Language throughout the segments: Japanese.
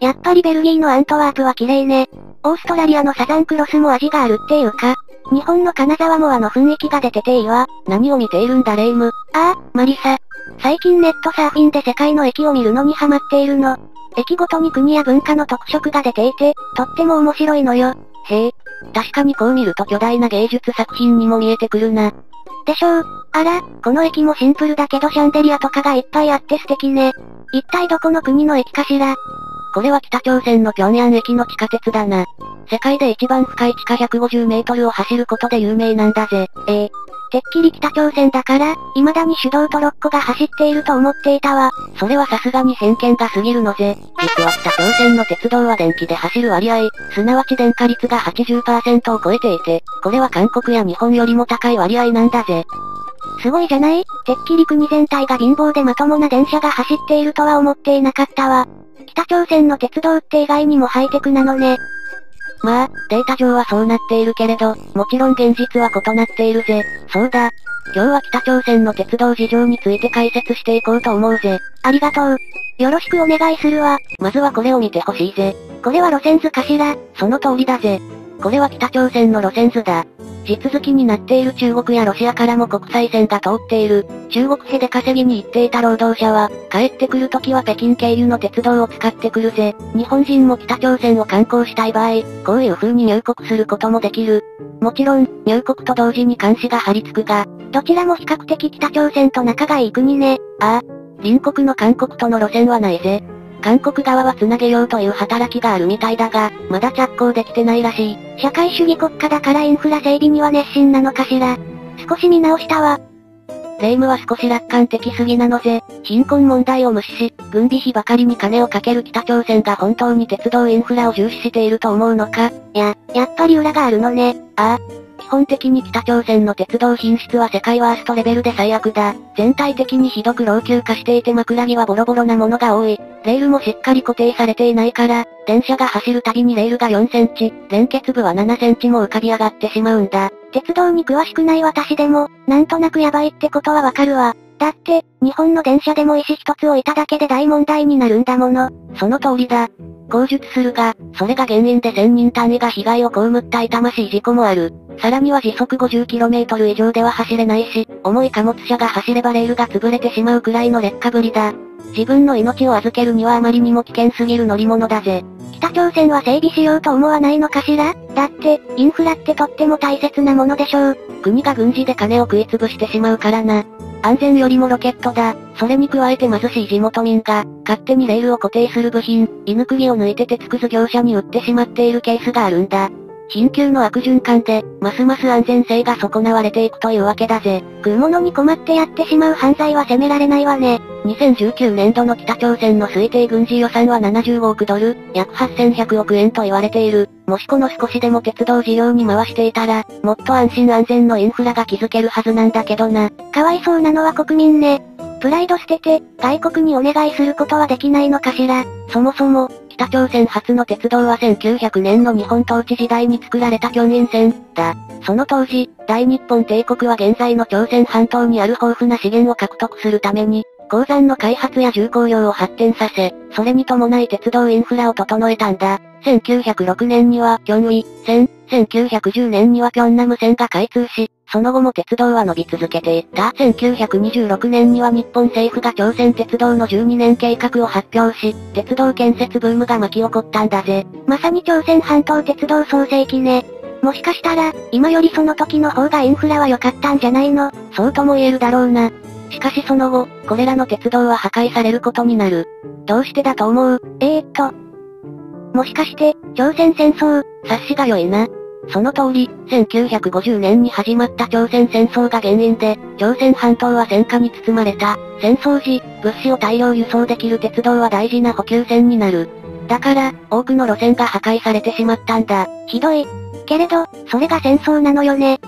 やっぱりベルギーのアントワープは綺麗ね。オーストラリアのサザンクロスも味があるっていうか、日本の金沢もあの雰囲気が出てていいわ。何を見ているんだレイム？ああ、マリサ。最近ネットサーフィンで世界の駅を見るのにハマっているの。駅ごとに国や文化の特色が出ていて、とっても面白いのよ。へえ。確かにこう見ると巨大な芸術作品にも見えてくるな。でしょう。あら、この駅もシンプルだけどシャンデリアとかがいっぱいあって素敵ね。一体どこの国の駅かしらこれは北朝鮮の平壌駅の地下鉄だな。世界で一番深い地下150メートルを走ることで有名なんだぜ。ええてっきり北朝鮮だから、未だに手動トロッコが走っていると思っていたわ。それはさすがに偏見が過ぎるのぜ。実は北朝鮮の鉄道は電気で走る割合、すなわち電化率が80%を超えていて、これは韓国や日本よりも高い割合なんだぜ。すごいじゃない？てっきり国全体が貧乏でまともな電車が走っているとは思っていなかったわ。北朝鮮の鉄道って意外にもハイテクなのね。まあ、データ上はそうなっているけれど、もちろん現実は異なっているぜ。そうだ。今日は北朝鮮の鉄道事情について解説していこうと思うぜ。ありがとう。よろしくお願いするわ。まずはこれを見てほしいぜ。これは路線図かしら？その通りだぜ。これは北朝鮮の路線図だ。地続きになっている中国やロシアからも国際線が通っている。中国へで稼ぎに行っていた労働者は、帰ってくるときは北京経由の鉄道を使ってくるぜ。日本人も北朝鮮を観光したい場合、こういう風に入国することもできる。もちろん、入国と同時に監視が張り付くが、どちらも比較的北朝鮮と仲がいい国ね。ああ、隣国の韓国との路線はないぜ。韓国側は繋げようという働きがあるみたいだが、まだ着工できてないらしい。社会主義国家だからインフラ整備には熱心なのかしら。少し見直したわ。霊夢は少し楽観的すぎなのぜ。貧困問題を無視し、軍備費ばかりに金をかける北朝鮮が本当に鉄道インフラを重視していると思うのかいや、やっぱり裏があるのね。ああ、基本的に北朝鮮の鉄道品質は世界ワーストレベルで最悪だ。全体的にひどく老朽化していて枕木はボロボロなものが多い。レールもしっかり固定されていないから、電車が走るたびにレールが4センチ、連結部は7センチも浮かび上がってしまうんだ。鉄道に詳しくない私でも、なんとなくやばいってことはわかるわ。だって、日本の電車でも石一つ置いただけで大問題になるんだもの。その通りだ。口述するが、それが原因で1000人単位が被害を被った痛ましい事故もある。さらには時速 50km 以上では走れないし、重い貨物車が走ればレールが潰れてしまうくらいの劣化ぶりだ。自分の命を預けるにはあまりにも危険すぎる乗り物だぜ。北朝鮮は整備しようと思わないのかしら？だって、インフラってとっても大切なものでしょう。国が軍事で金を食い潰してしまうからな。安全よりもロケットだ。それに加えて貧しい地元民が、勝手にレールを固定する部品、犬釘を抜いて鉄くず業者に売ってしまっているケースがあるんだ。貧窮の悪循環で、ますます安全性が損なわれていくというわけだぜ。食うものに困ってやってしまう犯罪は責められないわね。2019年度の北朝鮮の推定軍事予算は75億ドル、約8100億円と言われている。もしこの少しでも鉄道事業に回していたら、もっと安心安全のインフラが築けるはずなんだけどな。かわいそうなのは国民ね。プライド捨てて、外国にお願いすることはできないのかしら。そもそも、北朝鮮初の鉄道は1900年の日本統治時代に作られた京陰線、だ。その当時、大日本帝国は現在の朝鮮半島にある豊富な資源を獲得するために、鉱山の開発や重工業を発展させ、それに伴い鉄道インフラを整えたんだ。1906年には、キョンウィ線、1910年にはキョンナム線が開通し、その後も鉄道は伸び続けていった。1926年には日本政府が朝鮮鉄道の12年計画を発表し、鉄道建設ブームが巻き起こったんだぜ。まさに朝鮮半島鉄道創世期ね。もしかしたら、今よりその時の方がインフラは良かったんじゃないの？そうとも言えるだろうな。しかしその後、これらの鉄道は破壊されることになる。どうしてだと思う？えー、っと。もしかして、朝鮮戦争、察しが良いな。その通り、1950年に始まった朝鮮戦争が原因で、朝鮮半島は戦火に包まれた。戦争時、物資を大量輸送できる鉄道は大事な補給線になる。だから、多くの路線が破壊されてしまったんだ。ひどい。けれど、それが戦争なのよね。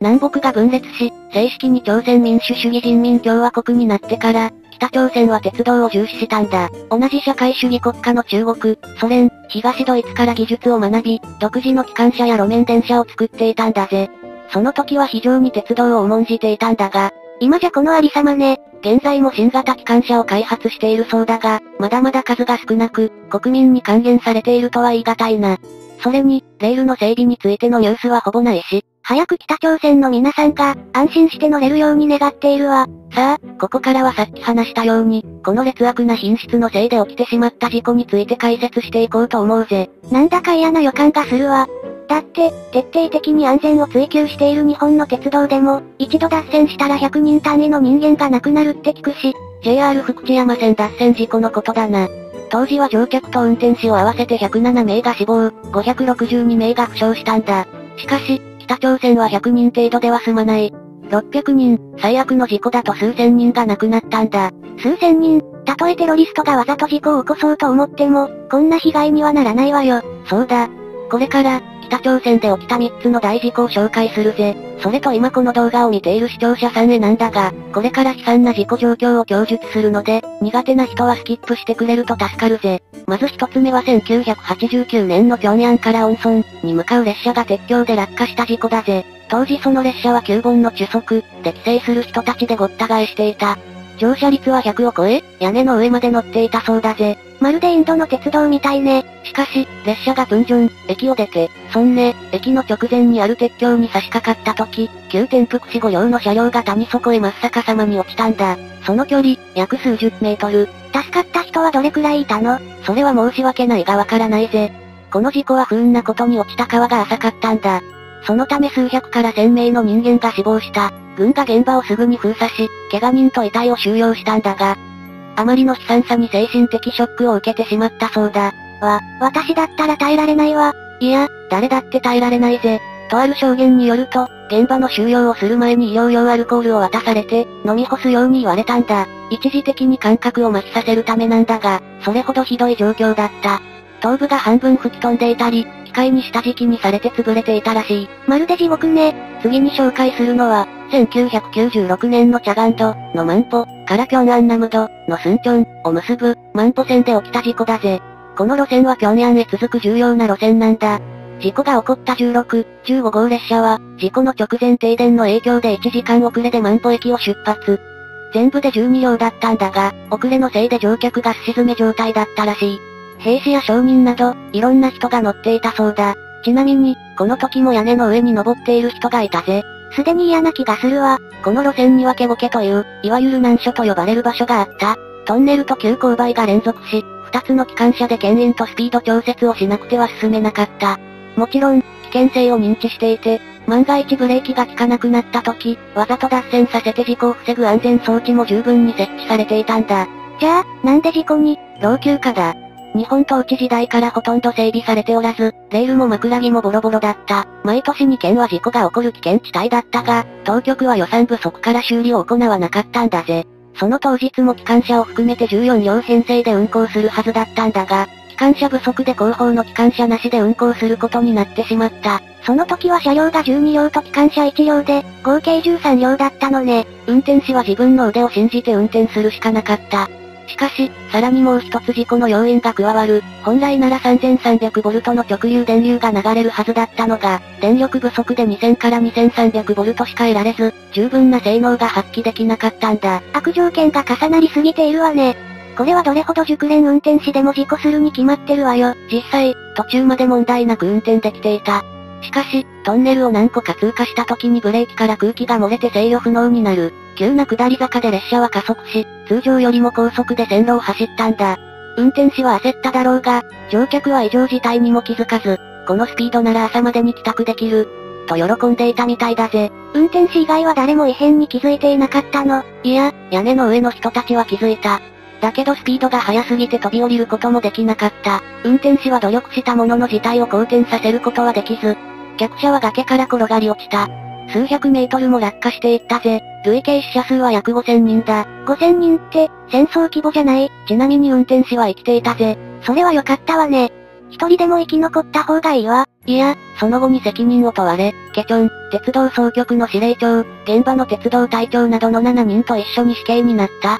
南北が分裂し、正式に朝鮮民主主義人民共和国になってから、北朝鮮は鉄道を重視したんだ。同じ社会主義国家の中国、ソ連、東ドイツから技術を学び、独自の機関車や路面電車を作っていたんだぜ。その時は非常に鉄道を重んじていたんだが、今じゃこのありさまね。現在も新型機関車を開発しているそうだが、まだまだ数が少なく、国民に還元されているとは言い難いな。それに、レールの整備についてのニュースはほぼないし、早く北朝鮮の皆さんが、安心して乗れるように願っているわ。さあ、ここからはさっき話したように、この劣悪な品質のせいで起きてしまった事故について解説していこうと思うぜ。なんだか嫌な予感がするわ。だって、徹底的に安全を追求している日本の鉄道でも、一度脱線したら100人単位の人間が亡くなるって聞くし、JR 福知山線脱線事故のことだな。当時は乗客と運転士を合わせて107名が死亡、562名が負傷したんだ。しかし、北朝鮮は100人程度では済まない。600人、最悪の事故だと数千人が亡くなったんだ。数千人、たとえテロリストがわざと事故を起こそうと思っても、こんな被害にはならないわよ。そうだ。これから、北朝鮮で起きた3つの大事故を紹介するぜ。それと今この動画を見ている視聴者さんへなんだが、これから悲惨な事故状況を供述するので、苦手な人はスキップしてくれると助かるぜ。まず一つ目は1989年の平壌から温村に向かう列車が鉄橋で落下した事故だぜ。当時その列車は9本の中速で規制する人たちでごった返していた。乗車率は100を超え、屋根の上まで乗っていたそうだぜ。まるでインドの鉄道みたいね。しかし、列車がプンジョン、駅を出て、ソンネ、駅の直前にある鉄橋に差し掛かった時、急転覆死後用の車両が谷底へ真っ逆さまに落ちたんだ。その距離、約数十メートル。助かった人はどれくらいいたの？それは申し訳ないがわからないぜ。この事故は不運なことに落ちた川が浅かったんだ。そのため数百から千名の人間が死亡した。軍が現場をすぐに封鎖し、怪我人と遺体を収容したんだが、あまりの悲惨さに精神的ショックを受けてしまったそうだ。わ、私だったら耐えられないわ。いや、誰だって耐えられないぜ。とある証言によると、現場の収容をする前に医療用アルコールを渡されて、飲み干すように言われたんだ。一時的に感覚を麻痺させるためなんだが、それほどひどい状況だった。頭部が半分吹き飛んでいたり、機械に下敷きにされて潰れていたらしい。まるで地獄ね。次に紹介するのは、1996年のチャガンドのマンポからピョンアンナムドのスンチョンを結ぶマンポ線で起きた事故だぜ。この路線はピョンヤンへ続く重要な路線なんだ。事故が起こった16、15号列車は、事故の直前停電の影響で1時間遅れでマンポ駅を出発。全部で12両だったんだが、遅れのせいで乗客がすし詰め状態だったらしい。兵士や商人など、いろんな人が乗っていたそうだ。ちなみに、この時も屋根の上に登っている人がいたぜ。すでに嫌な気がするわ。この路線にはケボケという、いわゆる難所と呼ばれる場所があった。トンネルと急勾配が連続し、二つの機関車で牽引とスピード調節をしなくては進めなかった。もちろん、危険性を認知していて、万が一ブレーキが効かなくなった時、わざと脱線させて事故を防ぐ安全装置も十分に設置されていたんだ。じゃあ、なんで事故に？老朽化だ。日本統治時代からほとんど整備されておらず、レールも枕木もボロボロだった。毎年2件は事故が起こる危険地帯だったが、当局は予算不足から修理を行わなかったんだぜ。その当日も機関車を含めて14両編成で運行するはずだったんだが、機関車不足で後方の機関車なしで運行することになってしまった。その時は車両が12両と機関車1両で、合計13両だったのね。運転士は自分の腕を信じて運転するしかなかった。しかし、さらにもう一つ事故の要因が加わる。本来なら 3300V の直流電流が流れるはずだったのが、電力不足で2000から 2300V しか得られず、十分な性能が発揮できなかったんだ。悪条件が重なりすぎているわね。これはどれほど熟練運転士でも事故するに決まってるわよ。実際、途中まで問題なく運転できていた。しかし、トンネルを何個か通過した時にブレーキから空気が漏れて制御不能になる。急な下り坂で列車は加速し、通常よりも高速で線路を走ったんだ。運転士は焦っただろうが、乗客は異常事態にも気づかず、このスピードなら朝までに帰宅できる、と喜んでいたみたいだぜ。運転士以外は誰も異変に気づいていなかったのいや、屋根の上の人たちは気づいた。だけどスピードが速すぎて飛び降りることもできなかった。運転士は努力したものの事態を好転させることはできず、客車は崖から転がり落ちた。数百メートルも落下していったぜ。累計死者数は約5000人だ。5000人って、戦争規模じゃないちなみに運転士は生きていたぜ。それは良かったわね。一人でも生き残った方がいいわ。いや、その後に責任を問われ、ケチョン、鉄道総局の司令長、現場の鉄道隊長などの7人と一緒に死刑になった。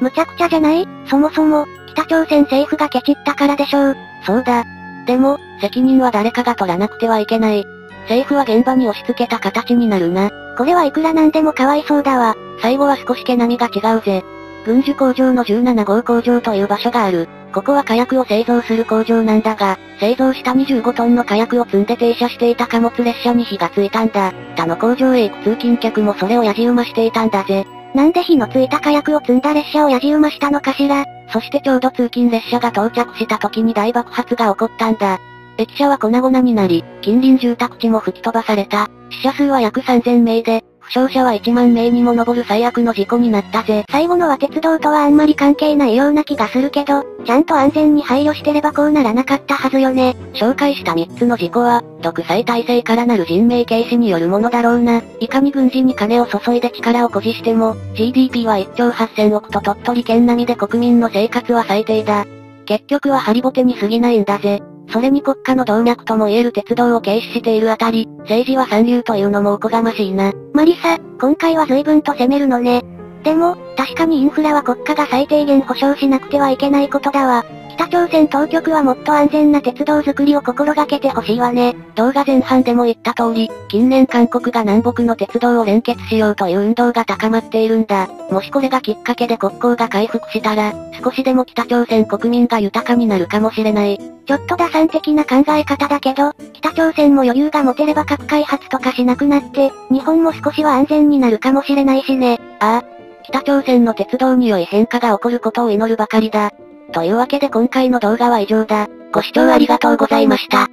むちゃくちゃじゃない？そもそも、北朝鮮政府がケチったからでしょう。そうだ。でも、責任は誰かが取らなくてはいけない。政府は現場に押し付けた形になるな。これはいくらなんでもかわいそうだわ。最後は少し毛並みが違うぜ。軍需工場の17号工場という場所がある。ここは火薬を製造する工場なんだが、製造した25トンの火薬を積んで停車していた貨物列車に火がついたんだ。他の工場へ行く通勤客もそれをやじ馬していたんだぜ。なんで火のついた火薬を積んだ列車をやじ馬したのかしら？そしてちょうど通勤列車が到着した時に大爆発が起こったんだ。駅舎は粉々になり、近隣住宅地も吹き飛ばされた。死者数は約3000名で、傷者は1万名にも上る最悪の事故になったぜ。最後のは鉄道とはあんまり関係ないような気がするけど、ちゃんと安全に配慮してればこうならなかったはずよね。紹介した3つの事故は、独裁体制からなる人命軽視によるものだろうな。いかに軍事に金を注いで力を誇示しても、GDP は1兆8000億と鳥取県並みで国民の生活は最低だ。結局はハリボテに過ぎないんだぜ。それに国家の動脈とも言える鉄道を軽視しているあたり、政治は三流というのもおこがましいな。マリサ、今回は随分と攻めるのね。でも、確かにインフラは国家が最低限保障しなくてはいけないことだわ。北朝鮮当局はもっと安全な鉄道作りを心がけてほしいわね。動画前半でも言った通り、近年韓国が南北の鉄道を連結しようという運動が高まっているんだ。もしこれがきっかけで国交が回復したら、少しでも北朝鮮国民が豊かになるかもしれない。ちょっと打算的な考え方だけど、北朝鮮も余裕が持てれば核開発とかしなくなって、日本も少しは安全になるかもしれないしね。ああ。北朝鮮の鉄道に良い変化が起こることを祈るばかりだ。というわけで今回の動画は以上だ。ご視聴ありがとうございました。